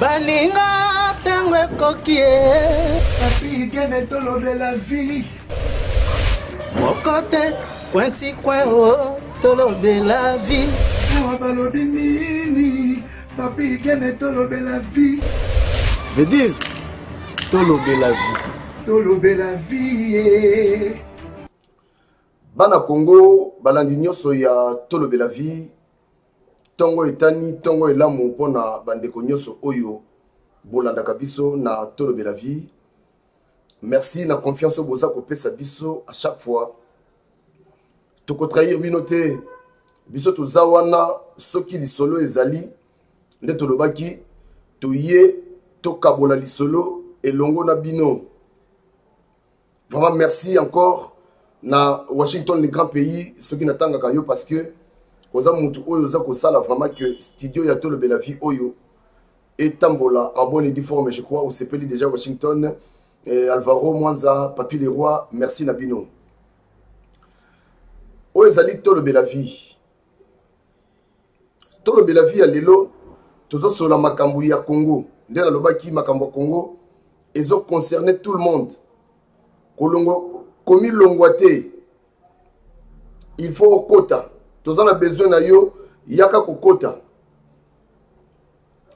baninga ntango ekoki ye papi kende tolobela vi moko te kwensi kwen o oh, tolobela vi awa balobi nini papi kende tolobela vi veut dire tolobela vi tolobela vi eh. bana kongo balandi nyonso ya tolobela vi ntongo etani ntongo elamu mpo na bandeko nyonso oyo bolandaka biso na tolobela vie merci na confiance oyo boza kopesa biso à chaque fois tokotrahir bino te biso toza wana soki lisolo ezali nde tolobaki toye tokabola lisolo elongo na bino vraiment merci encore na washington le grand pays soki natangaka yo parce que oza mutu oyo oza kosala vraiment que studio ya tolobela vie oyo etambola en bonne et due forme je crois osepeli déjà washington eh, alvaro mwanza papi le roi merci na bino oyo ezali tolobela vie tolobela vie ya lelo tozosolola makambo ya congo nde nalobaki makambo ya congo ezo concerne tout le monde kolongo komilongwa te il faut okota toza na besoin na yo yaka kokota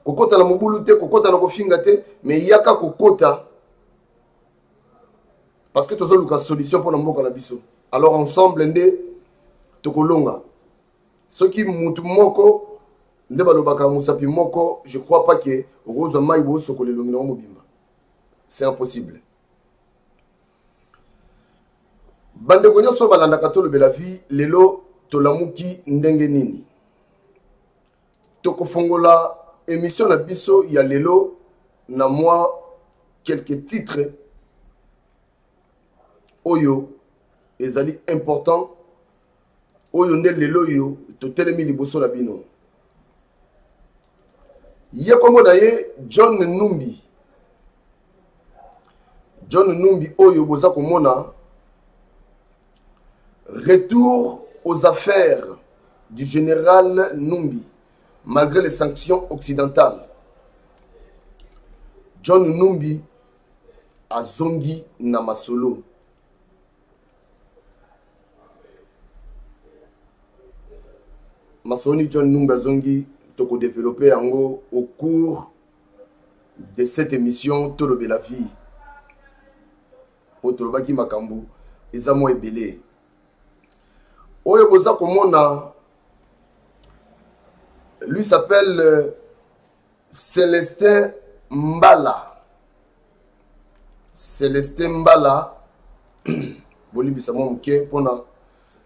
kokota na mobulu te kokota na kofinga te me yaka kokota parce que tozoluka solution mpo na mboka na biso alors ensemble nde tokolonga soki mutu moko nde balobaka mosapi moko je crois pas ke okozwa mai boosokola elongi nango mobimba c'est impossible bandeko nyonso balandaka tolobela vie lelo tolamuki ndenge nini tokofongola émission na biso ya lelo na mwa quelques titres oyo ezali important oyo nde lelo oyo totelemi liboso na bino ye nkombo na ye john numbi john numbi oyo boza komona retour aux affaires du général numbi malgré les sanctions occidentales john numbi azongi na masolo masoni john numba azongi tokodevelope yango au cours de cette émission tolobela vie oyo tolobaki makambo eza mwa ebele oyo boza komona lui s'appelle euh, celestin mbala celestin mbala bolimbisa mwa moke mpona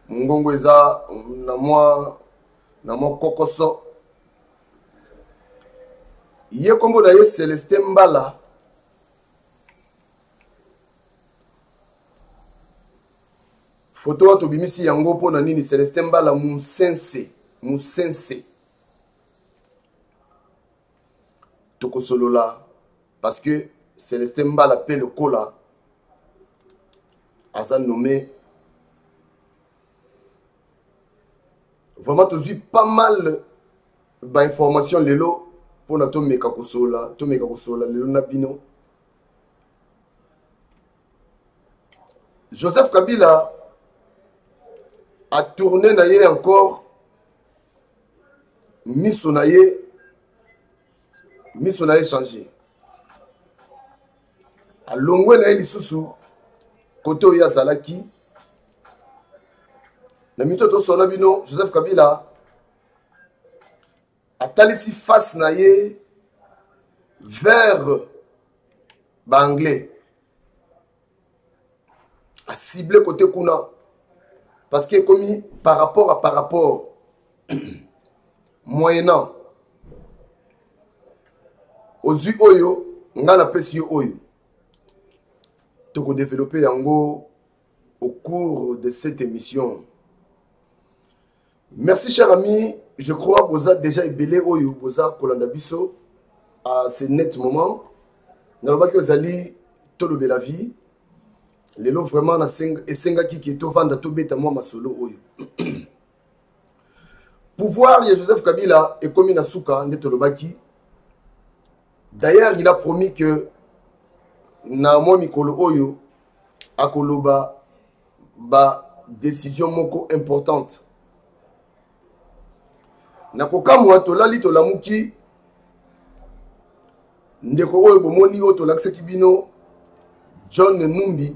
mongongo eza na mwa na mwa kokoso ye nkombo na ye celestin mbala foto wana tobimisi yango mpo na nini celestin mbala musense musense tokosolola parce que celestin mbala mpe lokola aza nommé vraiment tozwi pas mal bainformation lelo mpona tomeka kosolola tomeka kosolola lelo na bino joseph kabila atourne na ye encore miso na ye miso na ye change alongwe na ye lisusu kote oyo azalaki na mito tosona bino joseph kabila atalisi face na ye vers baanglais a cible côté kuna parce que ekomi par rapport à par rapport moyennant ozwi oyo ngai napesi yo oyo tokodevelope yango au cours de cette émission merci cher ami je crois boza déjà ebele oyo boza kolanda biso à ce net moment nalobaki ozali tolobela vie lelo vraiment esengaki ke tovanda tobeta mwa masolo oyo pouvoir ya joseph kabila ekomi na suka nde tolobaki d'ailleurs il a promis que na mwa mikolo oyo akoloba ba décision moko importante na kokamwa tolali tolamuki ndeko oyo bomoni oyo tolakisaki bino john numbi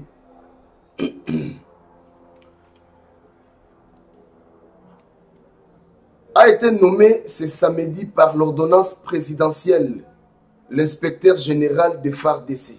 a été nommé ce samedi par l'ordonnance présidentielle l'inspecteur général de FARDC.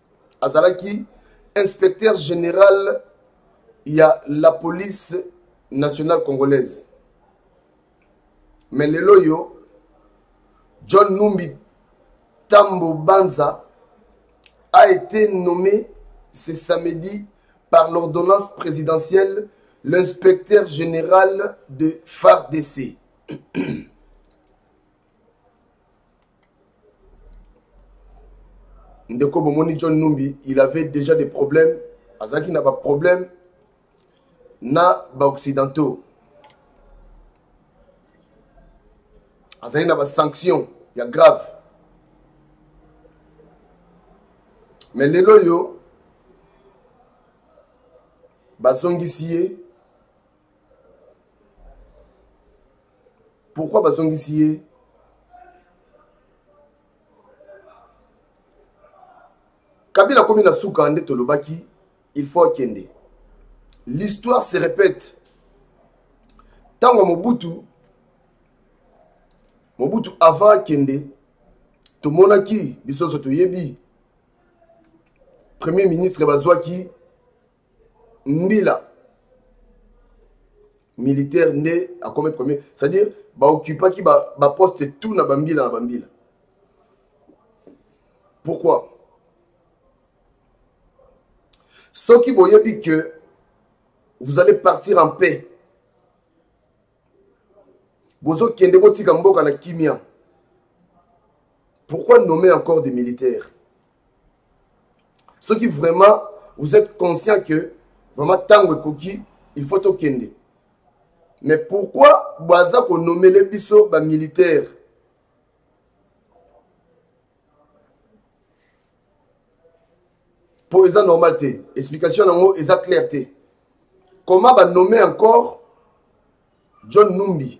azalaki inspecteur général il y a la police nationale congolaise Mais le loyo, john numbi tambo banza a été nommé ce samedi par l'ordonnance présidentielle l'inspecteur général de FARDC. ndeko bomoni john numbi il avait déjà des problèmes azalaki na baproblème na baoccidentaux azalaki na basanction ya grave mais lelo oyo bazongisi ye pourquoi bazongisi ye kabila akomi na suka nde tolobaki il faut akende l'histoire se répète ntango ya mobutu mobutu avant akende tomonaki biso nyonso toyebi premier ministre bazwaki mbila militaire nde akomi premier c'est à dire baoccupaki baposte ba tout na bambila na bambila pourquoi soki boyebi que vous allez partir en paix bozokende botika mboka na kimia pourquoi nommer encore des militaires soki vraiment vous êtes conscient que vraiment ntango ekoki il faut tokende mais pourquoi baza konomele biso bamilitaire mpo eza normal te explication na yango eza claire te comment banomme encore john numbi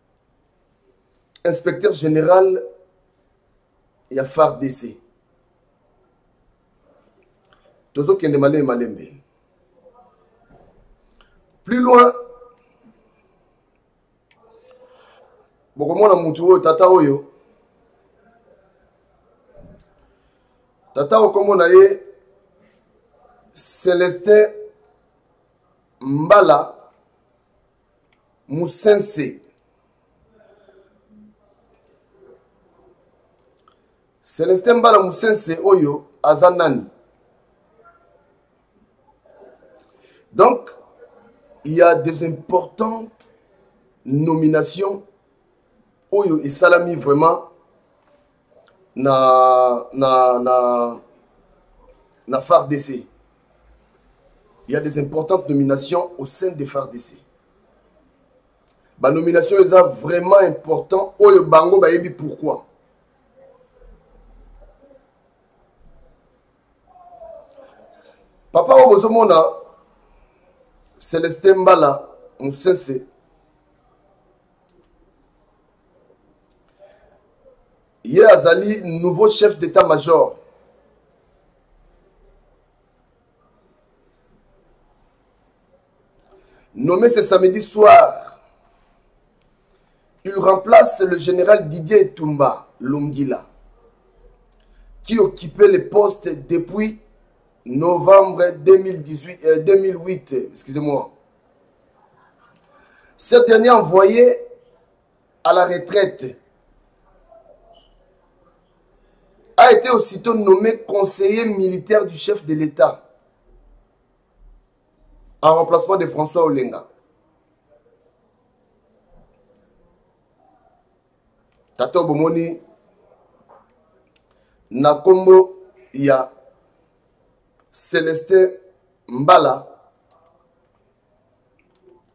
inspecteur général ya fardc tozokende malembe malembe plus loin bokomona motu oyo tata oyo tata oyo nkombo na ye celestin mbala Musense. Celestin Mbala Musense oyo aza nani? Donc, il y a des importantes nominations oyo esalami vraiment na na na na fardc il y a des importantes nominations au sein de fardc banomination eza vraiment important oyo bango bayebi pourquoi papa oyo bozomona celestin mbala mosese Hier, Azali, nouveau chef d'état-major Nommé ce samedi soir, il remplace le général Didier Toumba, Lungila, qui occupait le poste depuis novembre 2018, 2008. Euh, excusez-moi. Ce dernier envoyé à la retraite a été aussitôt nommé conseiller militaire du chef de l'État en remplacement de François Olenga. Tata Bomoni, na kombo ya celestin mbala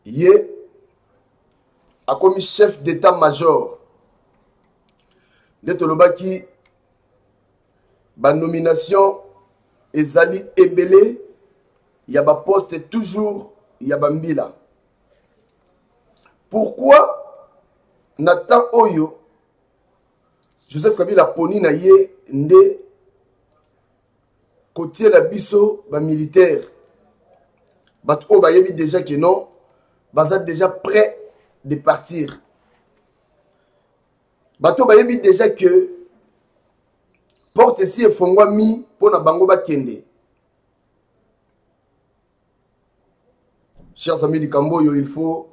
ye akomi chef d'état major nde tolobaki banomination ezali ebele ya baposte toujours ya bambila pourquoi na temps oyo joseph kabila aponi na ye nde kotiela biso bamilitaire bato oyo bayebi déjà ke non baza déjà près de partir bato oyo bayebi déjà ke porte esi efongwami mpo na bango bakende chers amis likambo oyo il faut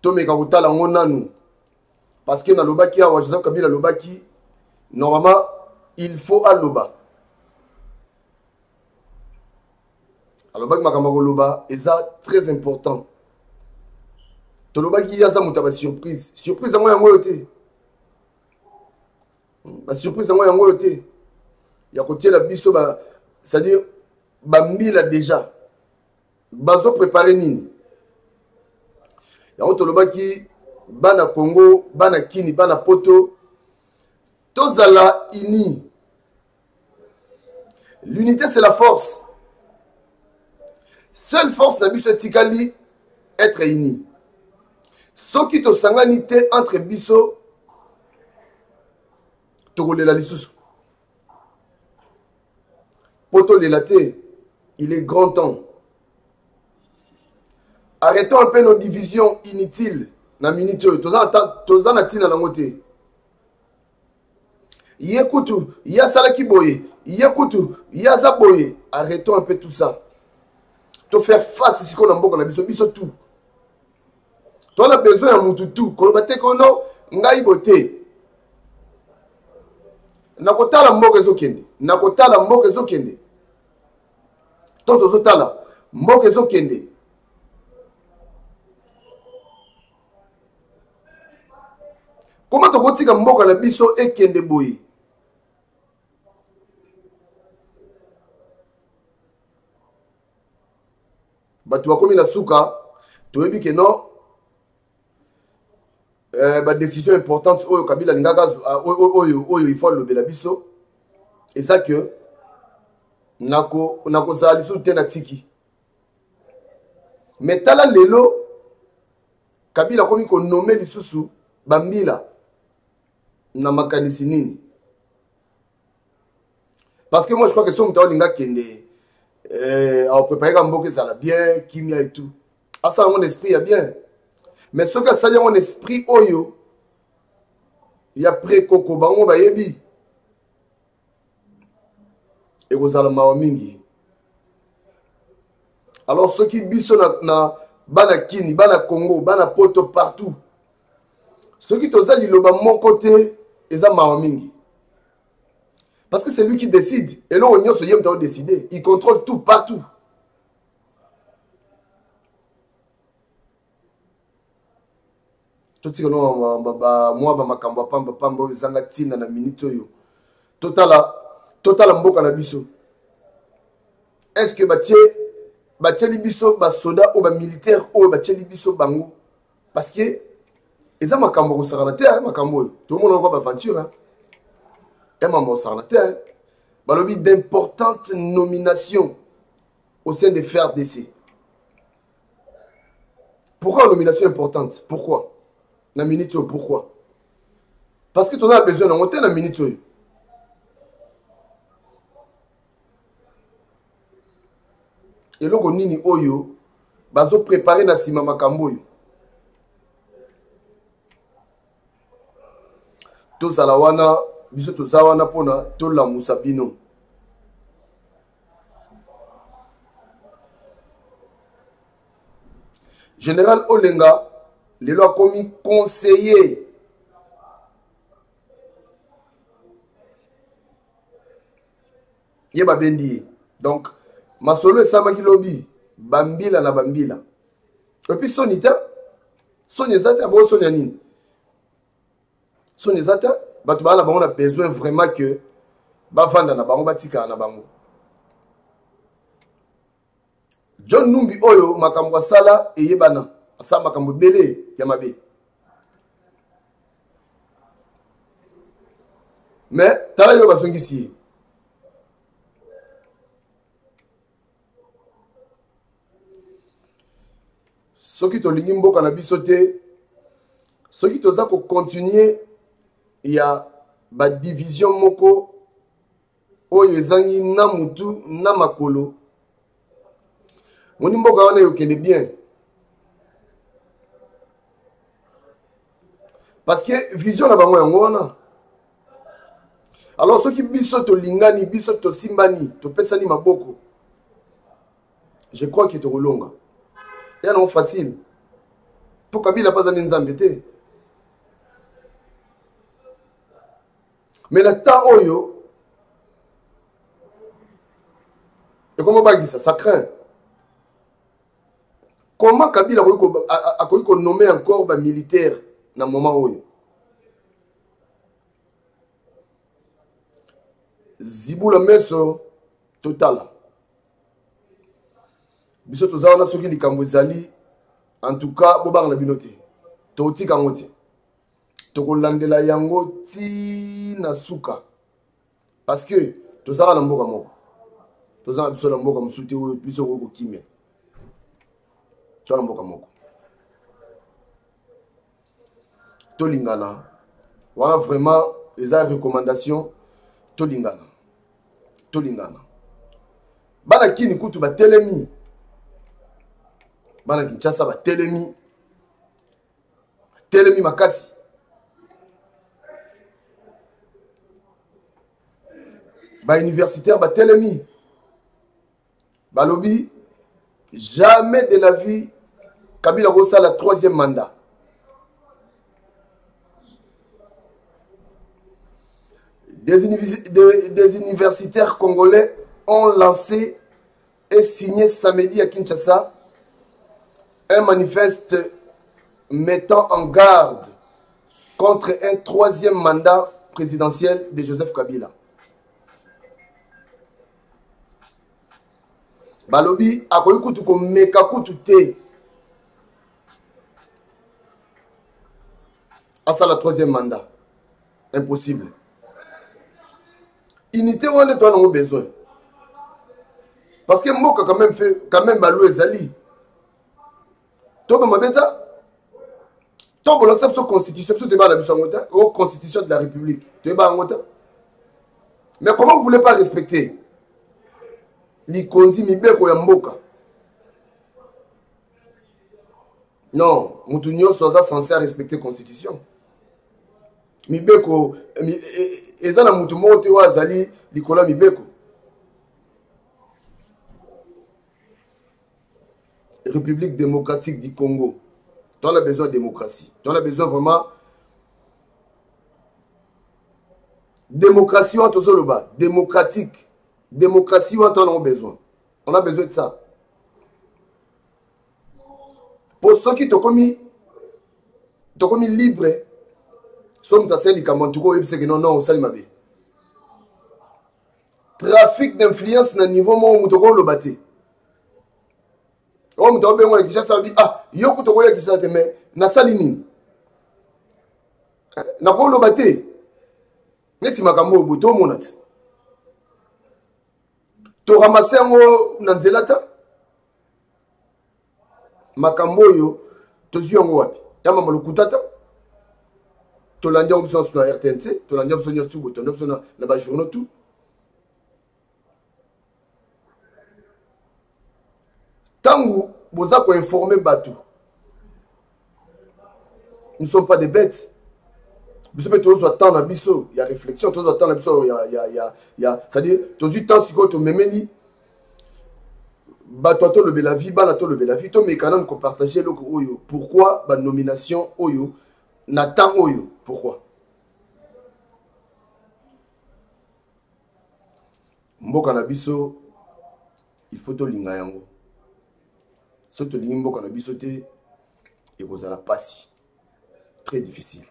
tomeka kotala yango nanu parce que nalobaki awa joseph kabila alobaki normalement il faut aloba alobaki makambo ya koloba eza très important tolobaki ye aza moto ya basurprise surprise yango yango oyo te ba surprise yango yango oyo te ya kotiela biso ba c'est-à-dire bambila déjà bazo prépare nini yango tolobaki bana congo bana kini bana poto tozala ini l'unité c'est la force seule force na biso etikali être uni soki tosangani te entre biso tokolela lisusu mpo tolela te il est grand temps arrêtons un peu nos divisions inutiles na minute oyo toza na ntina nango te ye kutu ye asalaki boye ye kutu ye aza boye arrêtons un peu tout ça to faire face sikoyo na mboka na biso biso tout to na besoin ya mutu tout koloba te kono ngai bo te nakotala mboka ezokende nakotala mboka ezokende to tozotala mboka ezokende koma tokotika mboka na biso ekende boye bato bakomi na suka toyebi ke non eh, badécision importante oyo kabila alingaka ah, oyo oyo ifo alobela biso eza ke nakozala lisusu te na tiki me tala lelo kabila akomi konome lisusu bambila na makanisi nini parce que moi je crois que soki moto aolinga akende eh, aoprepare ka mboka ezala bien kimia etout asala yango na esprit ya bien mais soki asali yango na esprit oyo ya prekoko bango bayebi ekozala mawa mingi alors soki biso na, na bana kini bana congo bana poto partout soki toza liloba moko te eza mawa mingi parce que c'est lui qui décide eloko nyonso ye moto aodécide il contrôle tout partout totika no mwa bamakambo ya pamba pamba oyo ezanga ntina na miniti oyo totala totala mboka na biso est ce que batie batieli biso basoda oyo bamilitaire oyo batieli biso bango parce que eza makambo kosakana te makambo oyo tomonana kwa baaventure ya mambo kosakana te balobi d'importante nomination au sein de frdc pourquoi nomination importante pourquoi na minute oyo pourquoi parce que toza na besoin nango te na minute oyo eloko nini oyo bazoprepare na nsima makambo oyo tozala wana biso toza wana mpona tolamusa bino General Olenga, il a commis conseiller ye babendi ye donc masolo esamaki lobi bambila na bambila epuis soni te soni eza te aboo soni ya nini soni eza te bato baa na bango na besoin vraiment que bavanda na bango batikala na bango john numbi oyo makambo asala eyebana asala makambo ebele ya mabe me tala yo bazongisi ye soki tolingi mboka na biso te soki toza kokontinue ya badivision moko oyo ezangi na mutu na makolo moni mboka wana eyokende bien parce que vision na bango yango wana alors soki biso tolingani biso tosimbani topesani maboko je crois ke tokolonga ya nango facile mpo kabila mpe azali nzambe te mais na temps oyo ekomobangisa ça craint comment kabila akoki konome encore bamilitaire na moment oyo zibula meso totala biso toza wana soki likambo ezali en tout cas bobanga na bino te totika yango te tokolandela yango ti na suka parce que tozalaka na mboka moko toza na biso na mboka mosusu te oyo biso okoki kokimia to na mboka moko tolingana wana vraiment eza recommandation tolingana tolingana bana kini kutu batelemi bana kinshasa batelemi telemi makasi bauniversitaire batelemi balobi jamais de la vie kabila kosala troisième mandat des, des, des universitaires congolais ont lancé est signé samedi à Kinshasa un manifeste mettant en garde contre un troisième mandat présidentiel de Joseph Kabila. balobi akoki kutu komeka kutu te asala troisième mandat impossible unité wana nde toa nango besoin parce que mboka quand même, fait, quand même balo ezali toboma beta tobolakisa biso constitution biso toyeba na biso yango te o oh, constitution de la république toyeba yango te mais comment vous voulez pas respecter likonzi mibeko ya mboka non moto nyonso aza censé arespecte constitution mibeko mi, e, e, eza na moto moko te oyo azali likolo ya mibeko république démocratique du congo to na besoin ya démocratie to na besoin vraiment démocratie wana tozoloba démocratique démocratie wana to nango besoin on a besoin de ça mpo soki tokomi tokomi libre so moto asali likambo ntuku oyebiseke no non osali mabe trafic d'influence na niveau moko moto okoloba te oyo moto akobengo na kinshasa alobi ah yo kutu okoya kinshasa te mais nasali nini eh, nakoloba te neti makambo oyo boye tomona te toramase yango na nzela ta makambo oyo tozwi yango wapi ya mama lokuta te tolandi yango biso nyonso na rtnc tolandi yango biso nyonso tu botondo biso na bajournaux tout ntango boza koinforme bato nous sommes pas des bêtes biso mpe tozwa temps na biso ya réflexion tozwa temps na biso ya, ya, ya, ya c'est-à-dire tozwi temps sikoyo tomemeli bato ya tolobela vie bana tolobela vie tomeka nanu kopartage eloko oyo pourquoi banomination oyo na temps oyo pourquoi mboka na biso il faut tolinga yango soki tolingi mboka na biso te ekozala mpasi très difficile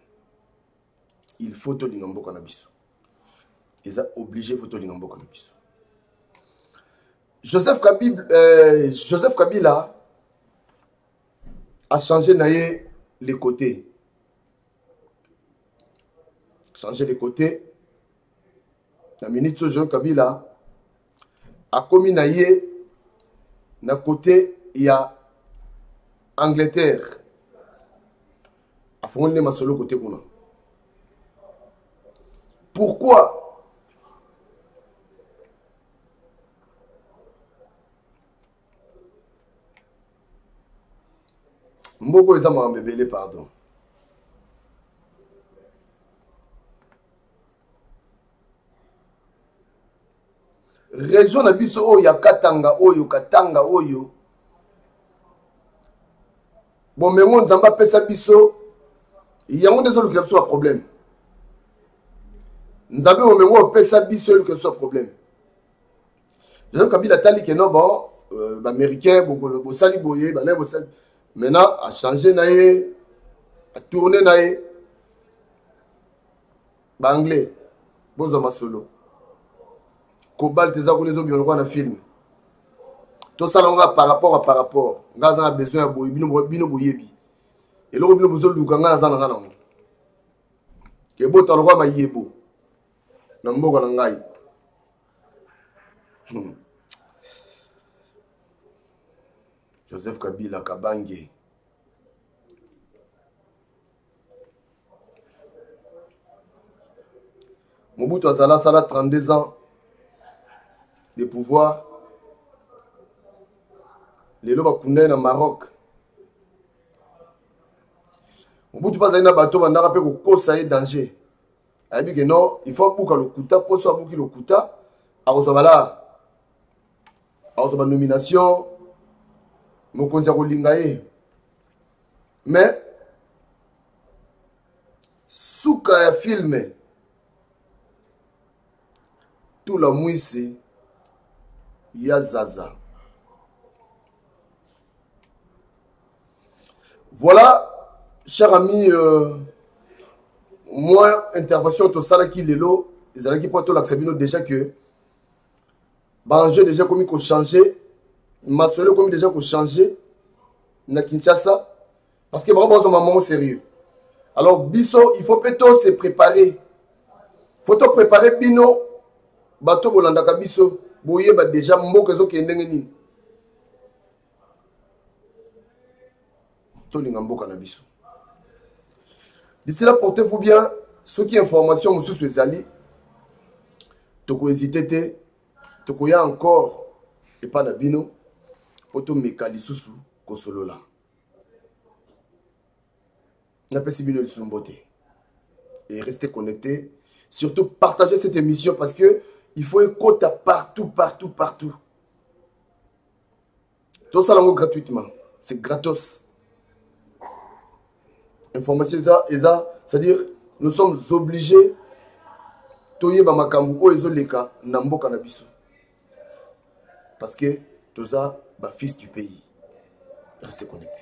il faut tolinga mboka na biso eza oblige il faut tolinga mboka na biso joseph kabila, euh, joseph kabila a changé na ye les côtés changer les côtés na minute oyo jean kabila akomi na ye na kote ya angleterre afongoli nde masolo kote kuna pourquoi mboko eza makambo ebele pardon région na biso oyo ya katanga oyo katanga oyo bomengo nzambe apesa biso yango nde ezolukela biso baproblème nzambe bomengo opesa biso elukela biso baproblème jean kabila atali keno bon euh, baaméricain bosali boye banaye bosali maintenant achange na ye atourne na ye ba anglais bozwa masolo cobalt eza kuna ezobima lokola na filme tosala ngo par rapport a par rapport nga aza na besoin ya boye bino boyebi eloko bino bozoluka ngai aza na ngai nango ebota lokola mayebo na mboka na ngai hmm. joseph kabila kabange Mobutu Azala Sala 32 ans de pouvoir lelo bakunda ye na maroc mobutu mpe azali na bato bandaka mpe kokosa ye danger ayebi ke non il faut abuka lokuta mpo so abuki lokuta akozwa balare akozwa banomination mokonzi akolinga ye mais suka ya filme tula mwisi ya zaza voilà cher ami euh, moi intervention tosalaki lelo ezalaki mpo tolakisa bino déjà que baenjeu deja ekomi kochange masolo ekomi deja kochange na kinshasa parce que bango bazwa mamango sérieux alors biso il faut mpe to se préparer faut to préparer bino bato bolandaka biso boyeba deja mboka ezokende ndenge nini tolinga mboka na biso d'ici là portez-vous bien soki information mosusu ezali tokohésite te tokoya encore epai na bino mpo tomeka lisusu kosolola napesi bino lisusu mbote et restez connecté surtout partagez cette émission parce que il faut ekota partout partout partout tosala yango gratuitement c'est gratos information eza eza c'est-à-dire nous sommes obligés toyeba makambo oyo ezoleka na mboka na biso parce que toza bafils du pays reste connecté